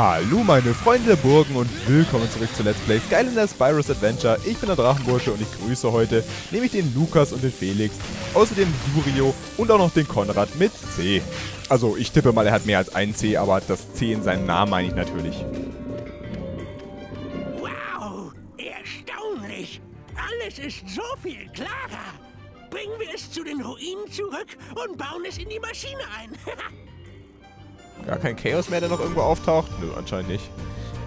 Hallo meine Freunde Burgen und willkommen zurück zu Let's Play Skylanders Spyro's Adventure. Ich bin der Drachenbursche und ich grüße heute nämlich den Lukas und den Felix, außerdem Surio und auch noch den Konrad mit C. Also ich tippe mal, er hat mehr als ein C, aber das C in seinem Namen meine ich natürlich. Wow, erstaunlich. Alles ist so viel klarer. Bringen wir es zu den Ruinen zurück und bauen es in die Maschine ein. Gar kein Chaos mehr, der noch irgendwo auftaucht? Nö, anscheinend nicht.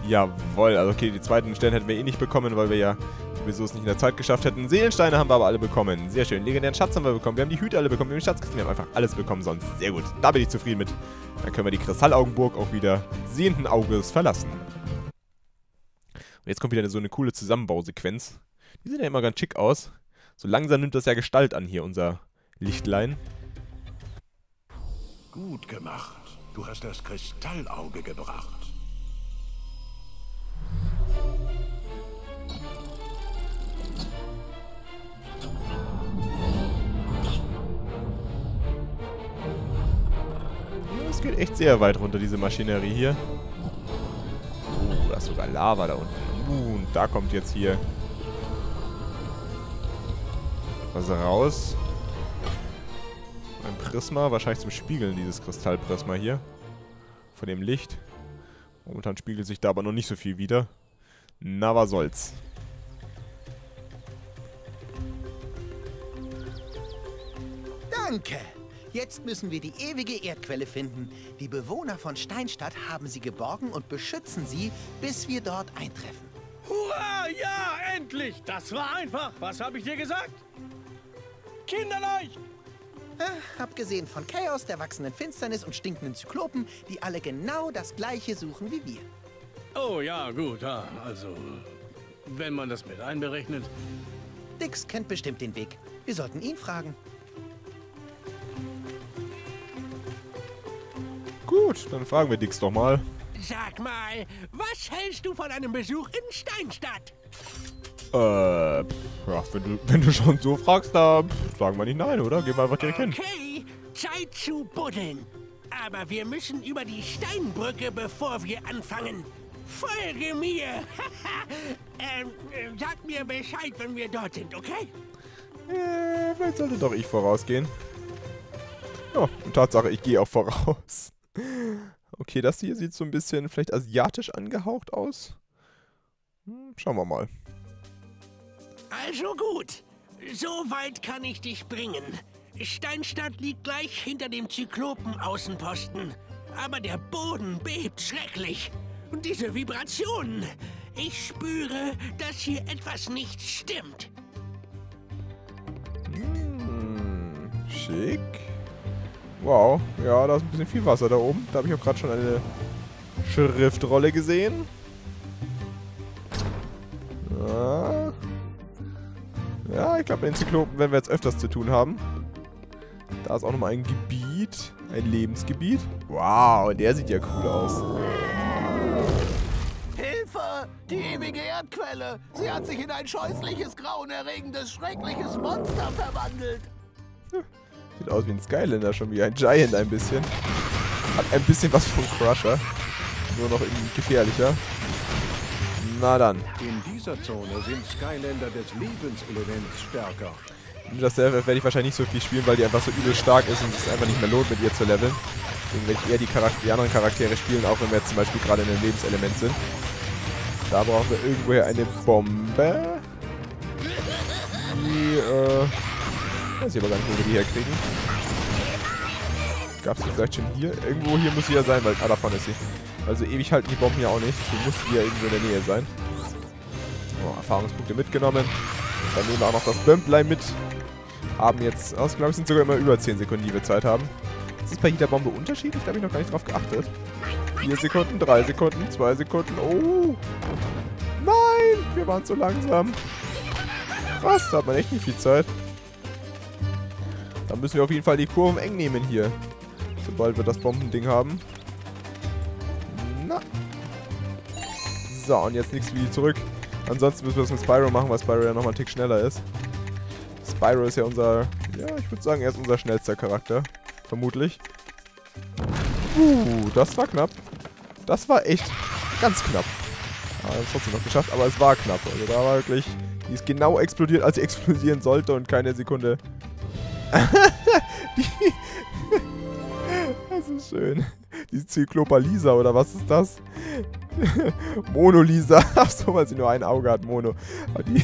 Jawoll, also okay, die zweiten Stellen hätten wir eh nicht bekommen, weil wir ja sowieso es nicht in der Zeit geschafft hätten. Seelensteine haben wir aber alle bekommen. Sehr schön. Legendären Schatz haben wir bekommen. Wir haben die Hüte alle bekommen. Wir haben die Schatzkisten. Wir haben einfach alles bekommen sonst. Sehr gut. Da bin ich zufrieden mit. Dann können wir die Kristallaugenburg auch wieder sehenden Auges verlassen. Und jetzt kommt wieder so eine coole Zusammenbausequenz. Die sehen ja immer ganz schick aus. So langsam nimmt das ja Gestalt an hier, unser Lichtlein. Gut gemacht. Du hast das Kristallauge gebracht. Es geht echt sehr weit runter, diese Maschinerie hier. Uh, da ist sogar Lava da unten. Uh, und da kommt jetzt hier was raus. Prisma, wahrscheinlich zum Spiegeln, dieses Kristallprisma hier. Von dem Licht. Momentan spiegelt sich da aber noch nicht so viel wieder. Na, was soll's. Danke. Jetzt müssen wir die ewige Erdquelle finden. Die Bewohner von Steinstadt haben sie geborgen und beschützen sie, bis wir dort eintreffen. Hurra! Ja, endlich! Das war einfach. Was habe ich dir gesagt? Kinderleicht! Äh, abgesehen von Chaos, der wachsenden Finsternis und stinkenden Zyklopen, die alle genau das gleiche suchen wie wir. Oh ja, gut. Ja, also, wenn man das mit einberechnet. Dix kennt bestimmt den Weg. Wir sollten ihn fragen. Gut, dann fragen wir Dix doch mal. Sag mal, was hältst du von einem Besuch in Steinstadt? Äh, ja, wenn du, wenn du schon so fragst, da sagen wir nicht nein, oder? Gehen wir einfach direkt hin. Okay, Zeit zu buddeln. Aber wir müssen über die Steinbrücke, bevor wir anfangen. Folge mir. ähm, äh, sag mir Bescheid, wenn wir dort sind, okay? Äh, vielleicht sollte doch ich vorausgehen. Ja, Tatsache, ich gehe auch voraus. Okay, das hier sieht so ein bisschen vielleicht asiatisch angehaucht aus. Hm, schauen wir mal. Also gut. So weit kann ich dich bringen. Steinstadt liegt gleich hinter dem Zyklopen-Außenposten. Aber der Boden bebt schrecklich. Und diese Vibrationen. Ich spüre, dass hier etwas nicht stimmt. Hm, schick. Wow, ja, da ist ein bisschen viel Wasser da oben. Da habe ich auch gerade schon eine Schriftrolle gesehen. Ja, ja ich glaube, mit den Zyklopen werden wir jetzt öfters zu tun haben. Da ist auch nochmal ein Gebiet, ein Lebensgebiet. Wow, der sieht ja cool aus. Hilfe! Die ewige Erdquelle! Sie hat sich in ein scheußliches, grauenerregendes, schreckliches Monster verwandelt! Sieht aus wie ein Skylander, schon wie ein Giant ein bisschen. Hat ein bisschen was von Crusher. Nur noch irgendwie gefährlicher. Na dann. In dieser Zone sind Skylander des Lebenselements stärker. Das werde ich wahrscheinlich nicht so viel spielen, weil die einfach so übel stark ist und es einfach nicht mehr lohnt, mit ihr zu leveln. Deswegen werde ich eher die, Charakter die anderen Charaktere spielen, auch wenn wir jetzt zum Beispiel gerade in einem Lebenselement sind. Da brauchen wir irgendwoher eine Bombe. Die, äh... Weiß ich aber gar nicht, wo wir die herkriegen. Gab es vielleicht schon hier? Irgendwo hier muss sie ja sein, weil... Ah, da vorne ist sie. Also ewig halten die Bomben ja auch nicht. Die muss die ja irgendwo in der Nähe sein. Oh, Erfahrungspunkte mitgenommen. Dann nehmen wir auch noch das Bömplein mit. Haben jetzt... Aus, glaube ich, sind sogar immer über 10 Sekunden, die wir Zeit haben. Ist das bei jeder Bombe unterschiedlich? Da habe ich noch gar nicht drauf geachtet. 4 Sekunden, 3 Sekunden, 2 Sekunden. Oh! Nein! Wir waren zu langsam. Krass, da hat man echt nicht viel Zeit. Dann müssen wir auf jeden Fall die Kurven eng nehmen hier. Sobald wir das Bombending haben. Na. So, und jetzt nichts wie zurück. Ansonsten müssen wir das mit Spyro machen, weil Spyro ja nochmal einen Tick schneller ist. Spyro ist ja unser... Ja, ich würde sagen, er ist unser schnellster Charakter. Vermutlich. Uh, das war knapp. Das war echt ganz knapp. Aber es trotzdem noch geschafft, aber es war knapp. Also da war wirklich, die ist genau explodiert, als sie explodieren sollte und keine Sekunde. die das ist schön. Die Zyklopa Lisa, oder was ist das? Mono Lisa. Achso, weil sie nur ein Auge hat, Mono. Aber die,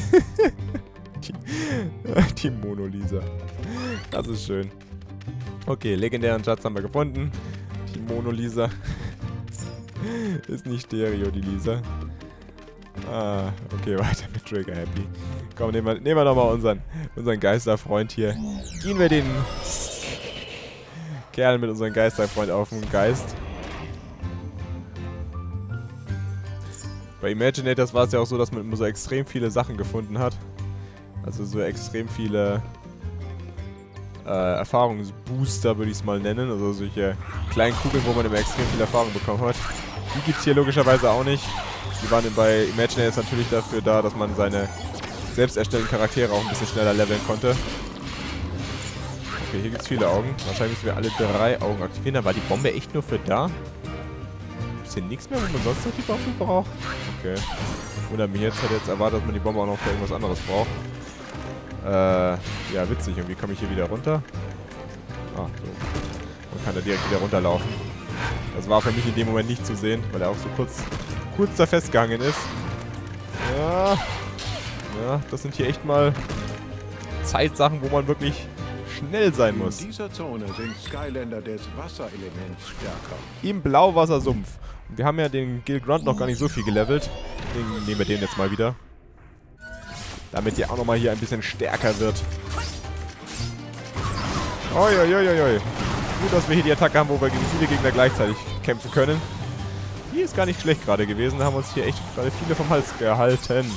die, die Mono Lisa. Das ist schön. Okay, legendären Schatz haben wir gefunden. Die Mono Lisa. Ist nicht Stereo, die Lisa. Ah, okay, weiter mit Trigger Happy. Komm, nehmen wir, nehmen wir nochmal unseren, unseren Geisterfreund hier. Gehen wir den Kerl mit unserem Geisterfreund auf den Geist. Bei Imaginators war es ja auch so, dass man immer so extrem viele Sachen gefunden hat. Also so extrem viele äh, Erfahrungsbooster, würde ich es mal nennen. Also solche kleinen Kugeln, wo man immer extrem viel Erfahrung bekommen hat. Die gibt es hier logischerweise auch nicht. Die waren bei Imaginators natürlich dafür da, dass man seine selbst erstellten Charaktere auch ein bisschen schneller leveln konnte. Okay, hier gibt es viele Augen. Wahrscheinlich müssen wir alle drei Augen aktivieren. Dann war die Bombe echt nur für da. Ist hier nichts mehr, wo man sonst noch die Bombe braucht? Okay. Wundert mich jetzt. Hätte jetzt erwartet, dass man die Bombe auch noch für irgendwas anderes braucht. Äh, ja, witzig. Und wie komme ich hier wieder runter? Ah, so. Man kann da direkt wieder runterlaufen. Das war für mich in dem Moment nicht zu sehen, weil er auch so kurz, kurz da festgehangen ist. Ja. Ja, das sind hier echt mal Zeitsachen, wo man wirklich schnell sein muss. In dieser Zone sind Skylander des Wasserelements stärker. Im Blauwassersumpf. Wir haben ja den Gil Grunt noch gar nicht so viel gelevelt. Deswegen nehmen wir den jetzt mal wieder. Damit der auch nochmal hier ein bisschen stärker wird. Uiuiuiui. Gut, dass wir hier die Attacke haben, wo wir gegen viele Gegner gleichzeitig kämpfen können. Die ist gar nicht schlecht gerade gewesen. Da haben uns hier echt gerade viele vom Hals gehalten.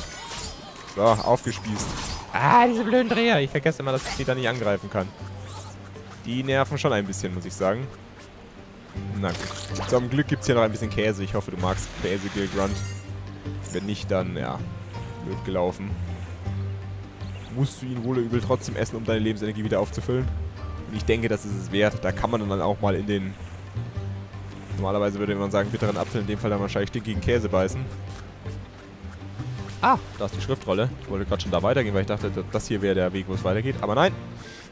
So, aufgespießt. Ah, diese blöden Dreher. Ich vergesse immer, dass ich die da nicht angreifen kann. Die nerven schon ein bisschen, muss ich sagen. Na gut. Zum Glück gibt es hier noch ein bisschen Käse. Ich hoffe, du magst Käse, Grunt. Wenn nicht, dann, ja, blöd gelaufen. Musst du ihn wohl übel trotzdem essen, um deine Lebensenergie wieder aufzufüllen. Und ich denke, das ist es wert. Da kann man dann auch mal in den... Normalerweise würde man sagen, bitteren Apfel, in dem Fall dann wahrscheinlich stinkigen Käse beißen. Ah, da ist die Schriftrolle. Ich wollte gerade schon da weitergehen, weil ich dachte, das hier wäre der Weg, wo es weitergeht. Aber nein,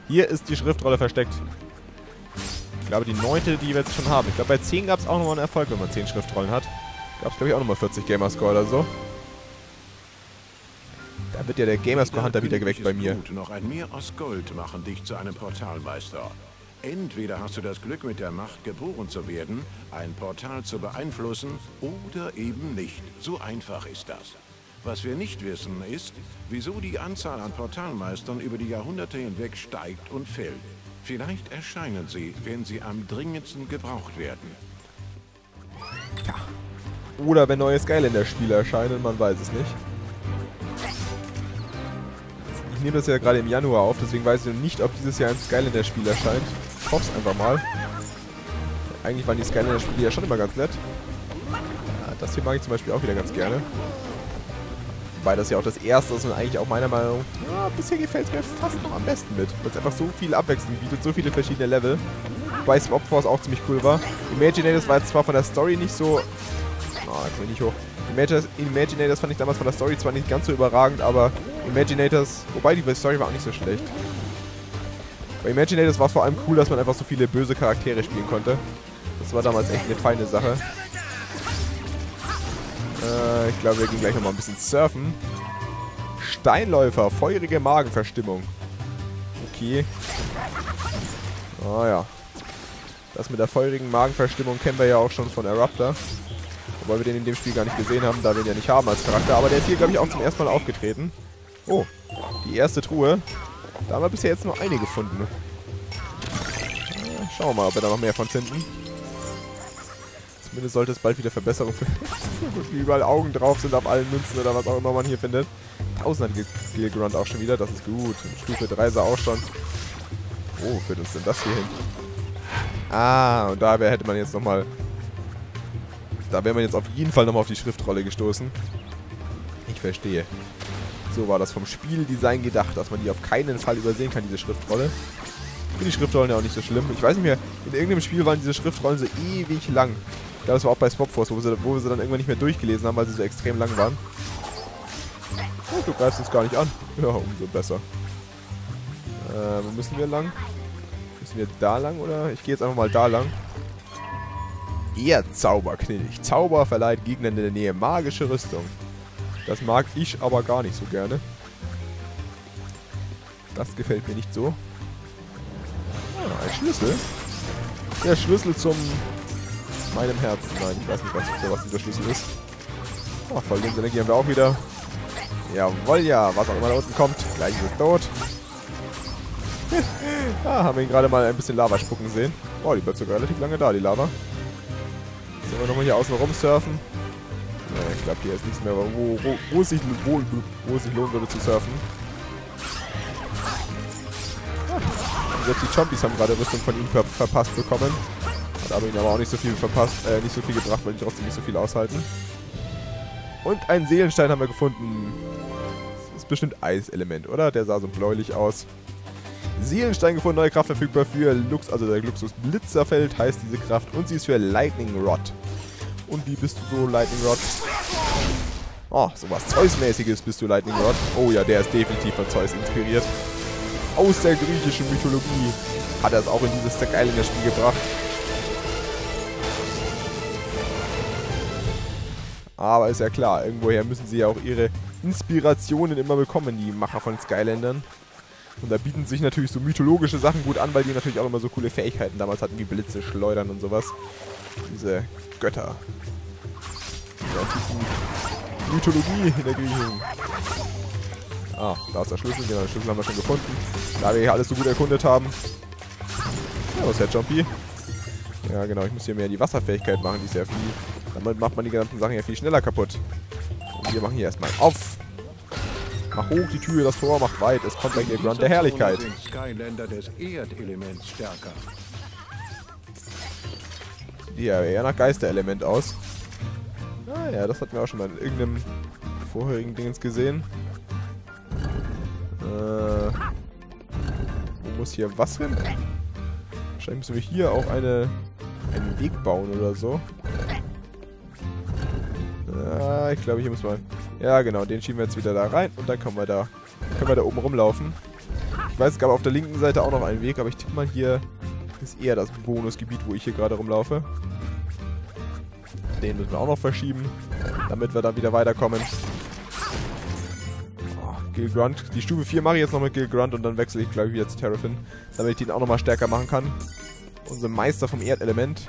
hier ist die Schriftrolle versteckt. Ich glaube, die neunte, die wir jetzt schon haben. Ich glaube, bei 10 gab es auch nochmal einen Erfolg, wenn man 10 Schriftrollen hat. Gab es, glaube ich, auch nochmal 40 Gamerscore oder so. Da wird ja der Gamerscore Hunter wieder geweckt bei mir. Blut, noch ein Meer aus Gold machen dich zu einem Portalmeister. Entweder hast du das Glück, mit der Macht geboren zu werden, ein Portal zu beeinflussen, oder eben nicht. So einfach ist das. Was wir nicht wissen, ist, wieso die Anzahl an Portalmeistern über die Jahrhunderte hinweg steigt und fällt. Vielleicht erscheinen sie, wenn sie am dringendsten gebraucht werden. Ja. Oder wenn neue Skylander-Spiele erscheinen, man weiß es nicht. Ich nehme das ja gerade im Januar auf, deswegen weiß ich noch nicht, ob dieses Jahr ein Skylander-Spiel erscheint. Ich hoffe es einfach mal. Eigentlich waren die Skylander-Spiele ja schon immer ganz nett. Das hier mag ich zum Beispiel auch wieder ganz gerne. Wobei das ja auch das erste ist und eigentlich auch meiner Meinung nach, ja, bisher gefällt es mir fast noch am besten mit. Weil es einfach so viel Abwechslung bietet, so viele verschiedene Level. Wobei Swap Force auch ziemlich cool war. Imaginators war jetzt zwar von der Story nicht so... Oh, da komme ich nicht hoch. Imaginators, Imaginators fand ich damals von der Story zwar nicht ganz so überragend, aber Imaginators... Wobei, die Story war auch nicht so schlecht. Bei Imaginators war es vor allem cool, dass man einfach so viele böse Charaktere spielen konnte. Das war damals echt eine feine Sache. Äh, ich glaube, wir gehen gleich nochmal ein bisschen surfen. Steinläufer, feurige Magenverstimmung. Okay. Ah ja. Das mit der feurigen Magenverstimmung kennen wir ja auch schon von Eruptor. Wobei wir den in dem Spiel gar nicht gesehen haben, da wir ihn ja nicht haben als Charakter. Aber der ist hier, glaube ich, auch zum ersten Mal aufgetreten. Oh, die erste Truhe. Da haben wir bisher jetzt nur eine gefunden. Äh, schauen wir mal, ob wir da noch mehr von finden. Zumindest sollte es bald wieder Verbesserungen für... wie überall Augen drauf sind auf allen Münzen oder was auch immer man hier findet. 1000 hat Gil Grunt auch schon wieder, das ist gut. Und Stufe 3 ist er auch schon. Wo führt uns denn das hier hin? Ah, und da hätte man jetzt nochmal... Da wäre man jetzt auf jeden Fall nochmal auf die Schriftrolle gestoßen. Ich verstehe. So war das vom Spieldesign gedacht, dass man die auf keinen Fall übersehen kann, diese Schriftrolle. Finde die Schriftrollen ja auch nicht so schlimm. Ich weiß nicht mehr, in irgendeinem Spiel waren diese Schriftrollen so ewig lang. Ich glaube, das war auch bei Swapforce, wo, sie, wo wir sie dann irgendwann nicht mehr durchgelesen haben, weil sie so extrem lang waren. Oh, du greifst uns gar nicht an. Ja, umso besser. Äh, wo müssen wir lang? Müssen wir da lang oder? Ich gehe jetzt einfach mal da lang. Erdzauberknilch. Zauber verleiht Gegnern in der Nähe magische Rüstung. Das mag ich aber gar nicht so gerne. Das gefällt mir nicht so. Ah, ein Schlüssel. Der Schlüssel zum meinem Herzen. Nein, ich weiß nicht, was, was dieser Schlüssel ist. Oh, voll Lebensenergie haben wir auch wieder. Jawoll, ja. Was auch immer da unten kommt. Gleich ist es tot. ah, haben wir ihn gerade mal ein bisschen Lava spucken sehen. Oh, die bleibt sogar relativ lange da, die Lava. Sollen wir nochmal hier außen rum surfen? Ich glaube, hier ist nichts mehr, wo, wo, wo, es wo, wo es sich lohnen würde zu surfen. Selbst die Chompies haben gerade Rüstung von ihm ver verpasst bekommen. Hat aber ihn aber auch nicht so viel verpasst, äh, nicht so viel gebracht, weil die trotzdem nicht so viel aushalten. Und einen Seelenstein haben wir gefunden. Das ist bestimmt Eiselement, oder? Der sah so bläulich aus. Seelenstein gefunden, neue Kraft verfügbar für Lux, also der Luxus Blitzerfeld heißt diese Kraft und sie ist für Lightning Rod. Und wie bist du so, Lightning Rod? Oh, sowas Zeus-mäßiges bist du, Lightning Rod. Oh ja, der ist definitiv von Zeus inspiriert. Aus der griechischen Mythologie hat er es auch in dieses Stack Islander Spiel gebracht. Aber ist ja klar, irgendwoher müssen sie ja auch ihre Inspirationen immer bekommen, die Macher von Skylandern. Und da bieten sich natürlich so mythologische Sachen gut an, weil die natürlich auch immer so coole Fähigkeiten damals hatten, wie Blitze, Schleudern und sowas. Diese Götter. Die Mythologie in der Griechung. Ah, da ist der Schlüssel. Genau, den Schlüssel haben wir schon gefunden. Da wir hier alles so gut erkundet haben. Ja, was ist der Jumpy? Ja, genau. Ich muss hier mehr die Wasserfähigkeit machen. Die ist ja viel... Damit macht man die ganzen Sachen ja viel schneller kaputt. Und wir machen hier erstmal auf. Mach hoch die Tür, das Tor macht weit. Es kommt gleich der Grund der Herrlichkeit. Skylander des Erdelements stärker. Sieht ja eher nach Geisterelement aus. Ah ja, das hatten wir auch schon mal in irgendeinem vorherigen Dingens gesehen. Äh, wo muss hier was hin? Wahrscheinlich müssen wir hier auch eine, einen Weg bauen oder so. Ja, ich glaube, hier muss man... Ja, genau, den schieben wir jetzt wieder da rein und dann können wir da, können wir da oben rumlaufen. Ich weiß, es gab auf der linken Seite auch noch einen Weg, aber ich tippe mal hier ist eher das Bonusgebiet, wo ich hier gerade rumlaufe. Den müssen wir auch noch verschieben, damit wir dann wieder weiterkommen. Gil Grunt. Die Stufe 4 mache ich jetzt noch mit Gil Grunt und dann wechsle ich, glaube ich, wieder zu Terrafin, damit ich den auch nochmal stärker machen kann. Unser Meister vom Erdelement.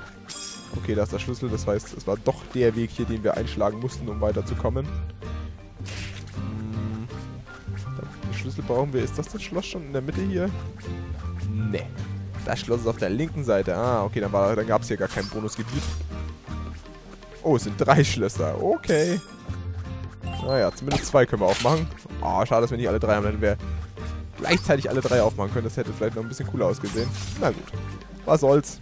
Okay, da ist der Schlüssel. Das heißt, es war doch der Weg hier, den wir einschlagen mussten, um weiterzukommen. Hm. Den Schlüssel brauchen wir. Ist das das Schloss schon in der Mitte hier? Ne. Das Schloss ist auf der linken Seite. Ah, okay, dann, dann gab es hier gar kein Bonusgebiet. Oh, es sind drei Schlösser. Okay. Naja, zumindest zwei können wir aufmachen. Oh, schade, dass wir nicht alle drei haben. Dann hätten wir gleichzeitig alle drei aufmachen können. Das hätte vielleicht noch ein bisschen cooler ausgesehen. Na gut. Was soll's.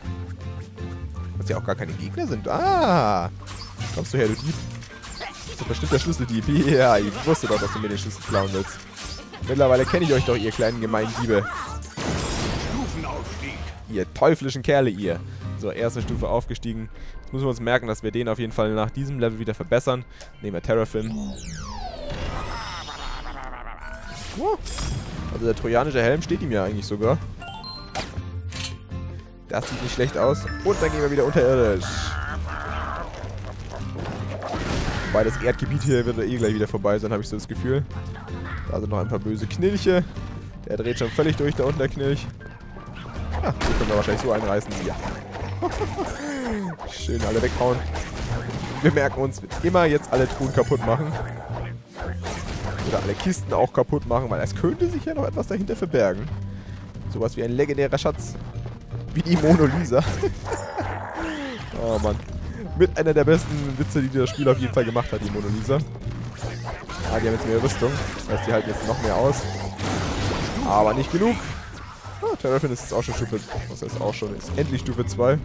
Was ja auch gar keine Gegner sind. Ah! Kommst du her, du Dieb? Das ist bestimmt der Schlüsseldieb. Ja, ich wusste doch, dass du mir den Schlüssel klauen willst. Mittlerweile kenne ich euch doch, ihr kleinen gemeinen Diebe. Ihr teuflischen Kerle, ihr. So, erste Stufe aufgestiegen. Jetzt müssen wir uns merken, dass wir den auf jeden Fall nach diesem Level wieder verbessern. Nehmen wir Terrafin. Also der trojanische Helm steht ihm ja eigentlich sogar. Das sieht nicht schlecht aus. Und dann gehen wir wieder unterirdisch. Wobei das Erdgebiet hier wird eh gleich wieder vorbei sein, habe ich so das Gefühl. Da sind noch ein paar böse Knilche. Der dreht schon völlig durch da unten, der Knilch. Ah, die können wir wahrscheinlich so einreißen. Ja. Schön alle weghauen. Wir merken uns, immer jetzt alle Truhen kaputt machen. Oder alle Kisten auch kaputt machen, weil es könnte sich ja noch etwas dahinter verbergen. Sowas wie ein legendärer Schatz. Wie die Mona Lisa. oh Mann. Mit einer der besten Witze, die das Spiel auf jeden Fall gemacht hat, die Mona Lisa. Ah, die haben jetzt mehr Rüstung. Das heißt, die halten jetzt noch mehr aus. Aber nicht genug. Terrafin ist jetzt auch schon Stufe... Was heißt auch schon? Ist endlich Stufe 2.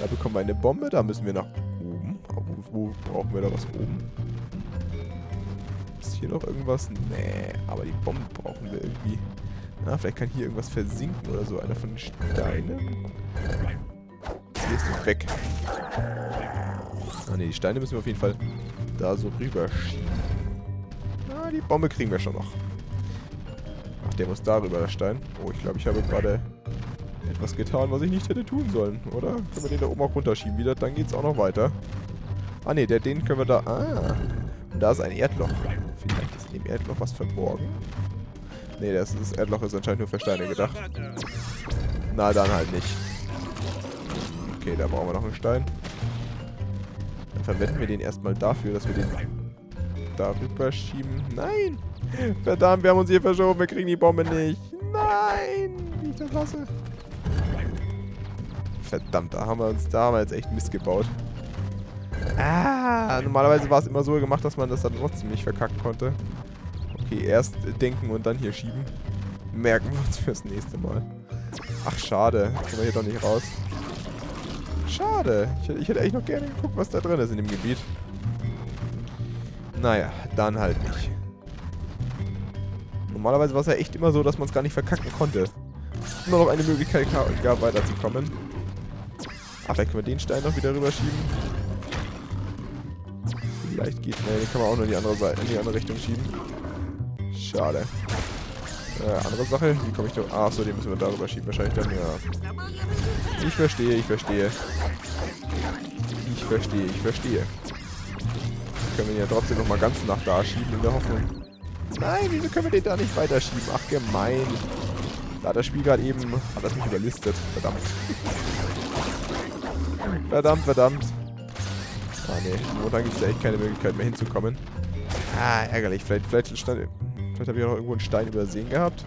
Da bekommen wir eine Bombe. Da müssen wir nach oben. Wo, wo brauchen wir da was oben? Ist hier noch irgendwas? Nee, aber die Bombe brauchen wir irgendwie. Na, vielleicht kann hier irgendwas versinken oder so. Einer von den Steinen. Gehst du weg. Ah ne, die Steine müssen wir auf jeden Fall da so rüberschieben. Ah, die Bombe kriegen wir schon noch. Der muss da rüber, der Stein. Oh, ich glaube, ich habe gerade etwas getan, was ich nicht hätte tun sollen, oder? Können wir den da oben auch runterschieben wieder? Dann geht es auch noch weiter. Ah ne, den können wir da... Ah, und da ist ein Erdloch. Vielleicht ist in dem Erdloch was verborgen. Ne, das, das Erdloch ist anscheinend nur für Steine gedacht. Na, dann halt nicht. Okay, da brauchen wir noch einen Stein. Dann verwenden wir den erstmal dafür, dass wir den darüber schieben. Nein! Verdammt, wir haben uns hier verschoben. Wir kriegen die Bombe nicht. Nein! Wie ich das lasse. Verdammt, da haben wir uns, da haben wir jetzt echt Mist gebaut. Ah, normalerweise war es immer so gemacht, dass man das dann trotzdem nicht verkacken konnte. Okay, erst denken und dann hier schieben. Merken wir uns fürs nächste Mal. Ach, schade. Kommen wir hier doch nicht raus. Schade. Ich, ich hätte echt noch gerne geguckt, was da drin ist in dem Gebiet. Naja, dann halt nicht. Normalerweise war es ja echt immer so, dass man es gar nicht verkacken konnte. Immer noch eine Möglichkeit gab, weiterzukommen. Ach, vielleicht können wir den Stein noch wieder rüberschieben. Vielleicht geht... Ne, den kann man auch nur in die andere Seite, in die andere Richtung schieben. Schade. Äh, andere Sache. Wie komme ich da... Ah, so, den müssen wir darüber schieben. Wahrscheinlich dann, ja. Ich verstehe, ich verstehe. Ich verstehe, ich verstehe. Können wir ihn ja trotzdem nochmal ganz nach da schieben, in der Hoffnung. Nein, wieso können wir den da nicht weiterschieben? Ach, gemein. Da hat das Spiel gerade eben... Hat das mich überlistet. Verdammt. verdammt, verdammt. Ah, ne. Momentan gibt es ja echt keine Möglichkeit mehr hinzukommen. Ah, ärgerlich. Vielleicht, vielleicht, stand, vielleicht habe ich auch noch irgendwo einen Stein übersehen gehabt.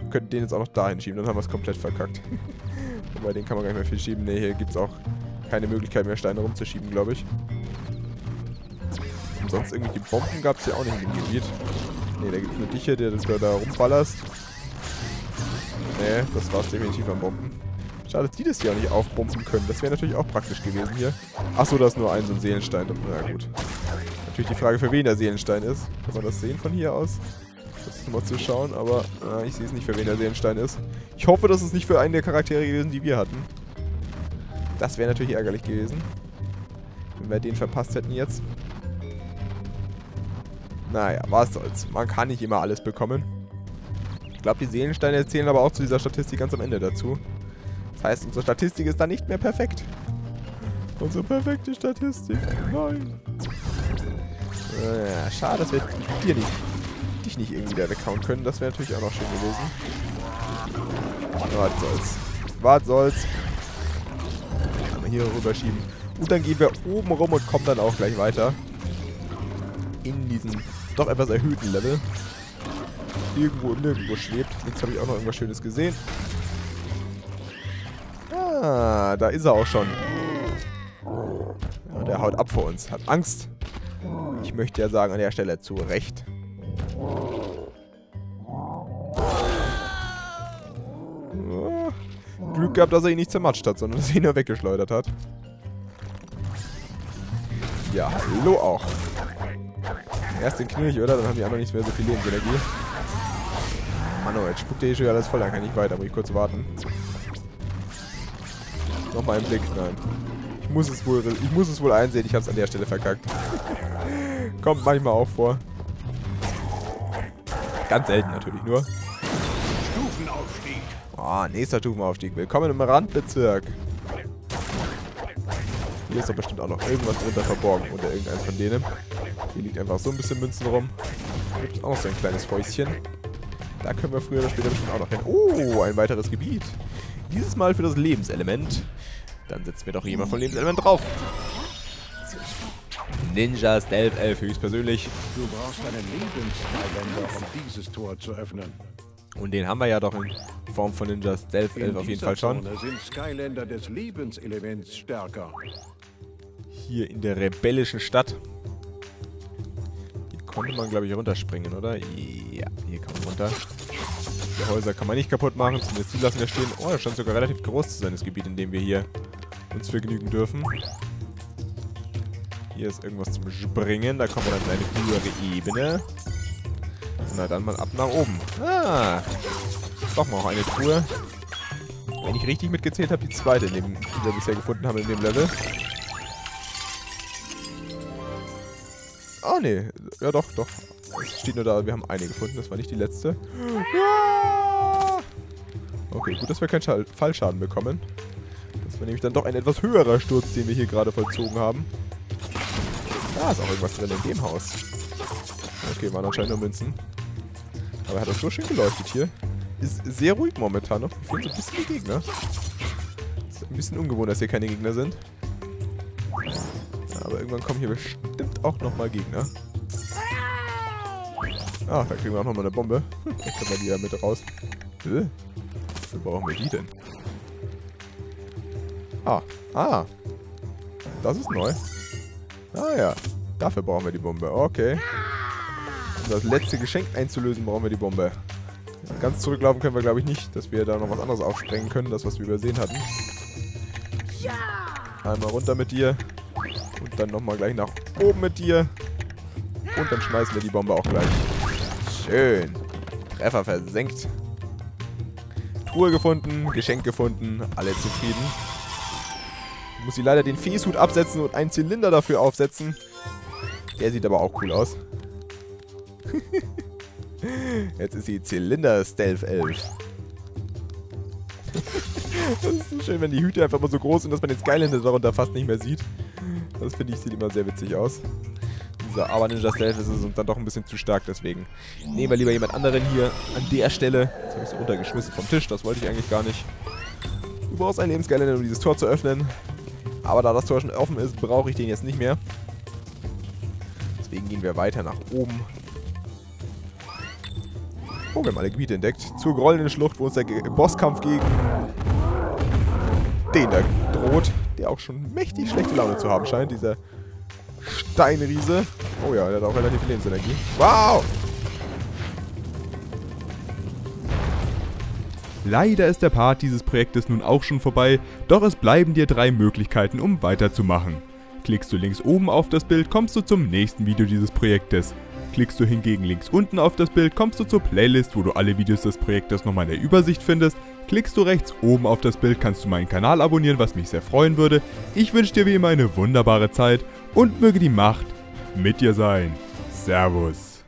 Wir könnten den jetzt auch noch dahin schieben, dann haben wir es komplett verkackt. Wobei, den kann man gar nicht mehr viel schieben. Ne, hier gibt es auch keine Möglichkeit mehr, Steine rumzuschieben, glaube ich. Sonst irgendwelche Bomben gab es ja auch nicht dem Gebiet. Ne, da gibt es nur dich hier, der, der da rumballerst. Ne, das war es definitiv an Bomben. Schade, dass die das hier auch nicht aufbomben können. Das wäre natürlich auch praktisch gewesen hier. Achso, da ist nur ein so ein Seelenstein. Na gut. Natürlich die Frage, für wen der Seelenstein ist. Kann man das sehen von hier aus? Das ist mal zu schauen, aber äh, ich sehe es nicht, für wen der Seelenstein ist. Ich hoffe, das ist nicht für einen der Charaktere gewesen, die wir hatten. Das wäre natürlich ärgerlich gewesen. Wenn wir den verpasst hätten jetzt. Naja, was soll's. Man kann nicht immer alles bekommen. Ich glaube, die Seelensteine zählen aber auch zu dieser Statistik ganz am Ende dazu. Das heißt, unsere Statistik ist dann nicht mehr perfekt. Unsere perfekte Statistik. Nein. Äh, schade, dass wir dir nicht, dich nicht irgendwie da weghauen können. Das wäre natürlich auch noch schön gewesen. Was soll's. Was soll's. Kann man hier rüberschieben. Und dann gehen wir oben rum und kommen dann auch gleich weiter. In diesen doch etwas erhöhten Level. Irgendwo und nirgendwo schwebt. Jetzt habe ich auch noch irgendwas Schönes gesehen. Ah, da ist er auch schon. Ja, der haut ab vor uns. Hat Angst. Ich möchte ja sagen, an der Stelle zu Recht. Oh, Glück gehabt, dass er ihn nicht zermatscht hat, sondern dass er ihn nur weggeschleudert hat. Ja, hallo auch. Erst den Knilch, oder? Dann haben die anderen nicht mehr so viel Lebensenergie. Mann, oh, jetzt spuckt der hier schon alles voll, dann kann ich weiter. Muss ich kurz warten. Nochmal einen Blick. Nein. Ich muss es wohl, ich muss es wohl einsehen. Ich habe es an der Stelle verkackt. Kommt manchmal auch vor. Ganz selten natürlich nur. Stufenaufstieg. Oh, nächster Stufenaufstieg. Willkommen im Randbezirk. Hier ist doch bestimmt auch noch irgendwas drunter verborgen unter irgendeinem von denen. Hier liegt einfach so ein bisschen Münzen rum. Hier gibt es auch noch so ein kleines Häuschen. Da können wir früher oder später bestimmt auch noch hin. Oh, ein weiteres Gebiet. Dieses Mal für das Lebenselement. Dann setzen wir doch jemand von Lebenselement drauf. Ninja Stealth Elf höchstpersönlich. Du brauchst einen Lebensfreiländer, um dieses Tor zu öffnen. Und den haben wir ja doch in Form von Ninja Stealth Elf auf jeden Fall schon. Hier in der rebellischen Stadt. Konnte man, glaube ich, runterspringen, oder? Ja, hier kann man runter. Die Häuser kann man nicht kaputt machen, zumindest die lassen wir stehen. Oh, das scheint sogar relativ groß zu sein, das Gebiet, in dem wir hier uns vergnügen dürfen. Hier ist irgendwas zum Springen, da kommen wir dann in eine höhere Ebene. Na dann mal ab nach oben. Ah, doch mal auch eine Truhe. Wenn ich richtig mitgezählt habe, die zweite, in dem, die wir bisher gefunden haben in dem Level. Ah, nee. Ja, doch, doch. Es steht nur da, wir haben eine gefunden. Das war nicht die letzte. Okay, gut, dass wir keinen Fallschaden bekommen. Das war nämlich dann doch ein etwas höherer Sturz, den wir hier gerade vollzogen haben. Da ist auch irgendwas drin in dem Haus. Okay, waren anscheinend nur Münzen. Aber hat das so schön geleuchtet hier. Ist sehr ruhig momentan noch. Ich finde so ein bisschen die Gegner. Ist ein bisschen ungewohnt, dass hier keine Gegner sind. Aber irgendwann kommen hier bestimmt auch nochmal Gegner. Ah, da kriegen wir auch nochmal eine Bombe. Hm, da können wir die ja mit raus. Äh, wofür brauchen wir die denn? Ah, ah. Das ist neu. Ah ja, dafür brauchen wir die Bombe. Okay. Um das letzte Geschenk einzulösen, brauchen wir die Bombe. Ganz zurücklaufen können wir, glaube ich, nicht, dass wir da noch was anderes aufsprengen können, das, was wir übersehen hatten. Einmal runter mit dir. Und dann nochmal gleich nach oben mit dir. Und dann schmeißen wir die Bombe auch gleich. Schön. Treffer versenkt. Truhe gefunden, Geschenk gefunden, alle zufrieden. Muss sie leider den Feeshut absetzen und einen Zylinder dafür aufsetzen. Der sieht aber auch cool aus. Jetzt ist sie Zylinder Stealth Elf. das ist so schön, wenn die Hüte einfach mal so groß sind, dass man den Skylander darunter fast nicht mehr sieht. Das finde ich sieht immer sehr witzig aus. Dieser Aber Ninja Stealth ist es dann doch ein bisschen zu stark, deswegen nehmen wir lieber jemand anderen hier an der Stelle. Jetzt habe ich es runtergeschmissen vom Tisch, das wollte ich eigentlich gar nicht. Du brauchst einen Lebensskylander, um dieses Tor zu öffnen. Aber da das Tor schon offen ist, brauche ich den jetzt nicht mehr. Deswegen gehen wir weiter nach oben. Oh, wir haben alle Gebiete entdeckt. Zur grollenden Schlucht, wo uns der Bosskampf gegen den da droht. Der auch schon mächtig schlechte Laune zu haben scheint. Dieser Steinriese. Oh ja, der hat auch relativ viel Lebensenergie. Wow! Leider ist der Part dieses Projektes nun auch schon vorbei, doch es bleiben dir drei Möglichkeiten, um weiterzumachen. Klickst du links oben auf das Bild, kommst du zum nächsten Video dieses Projektes. Klickst du hingegen links unten auf das Bild, kommst du zur Playlist, wo du alle Videos des Projektes nochmal in der Übersicht findest. Klickst du rechts oben auf das Bild, kannst du meinen Kanal abonnieren, was mich sehr freuen würde. Ich wünsche dir wie immer eine wunderbare Zeit und möge die Macht mit dir sein. Servus.